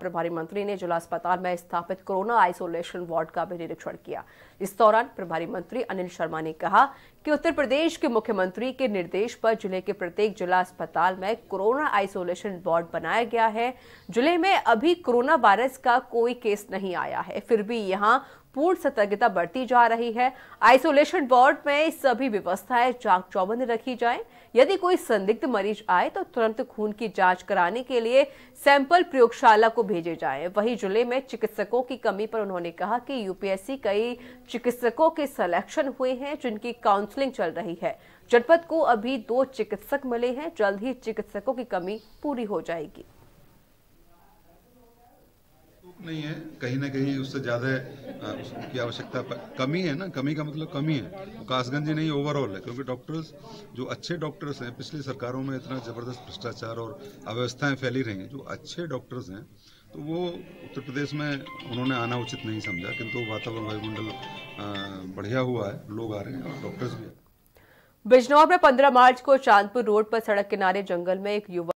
प्रभारी मंत्री ने जिला अस्पताल में स्थापित कोरोना आइसोलेशन वार्ड का भी निरीक्षण किया। इस दौरान प्रभारी मंत्री अनिल शर्मा ने कहा कि उत्तर प्रदेश के मुख्यमंत्री के निर्देश पर ज़िले के प्रत्येक जिला अस्पताल में कोरोना आइसोलेशन वार्ड बनाया गया है। ज़िले में अभी कोरोना वायरस का कोई केस नहीं आया है। फिर भी यहाँ पूर्ण सतर्कता बढ़ती जा रही है। आइसोलेशन वार्ड में सभी व्यवस्थाएँ चाक चौबंद रखी जाए। यदि कोई संदिग्ध मरीज़ आए तो तुरंत खून की जाँच कराने के लिए सैंपल प्रयोगशाला को भेजे जाएँ। वहीं ज़िले में चिकित्सकों की कमी पर उन्होंने कहा कि यूपीएससी कई चिकित्सकों के सिलेक्शन हुए हैं, जिनकी काउंसलिंग चल रही है। जनपद को अभी दो चिकित्सक मिले हैं। जल्द ही चिकित्सकों की कमी पूरी हो जाएगी। नहीं है, कहीं ना कहीं उससे ज़्यादा उसकी आवश्यकता कमी है ना, कमी का मतलब कमी है। तो कासगंज ही नहीं ओवरऑल है, क्योंकि डॉक्टर्स जो अच्छे डॉक्टर्स हैं, पिछली सरकारों में इतना ज़बरदस्त भ्रष्टाचार और अव्यवस्थाएँ फैली रही हैं, जो अच्छे डॉक्टर्स हैं तो वो उत्तर प्रदेश में उन्होंने आना उचित नहीं समझा, किंतु वातावरण वायुमंडल बढ़िया हुआ है, लोग आ रहे हैं, और डॉक्टर्स भी बिजनौर में 15 मार्च को चांदपुर रोड पर सड़क किनारे जंगल में एक युवक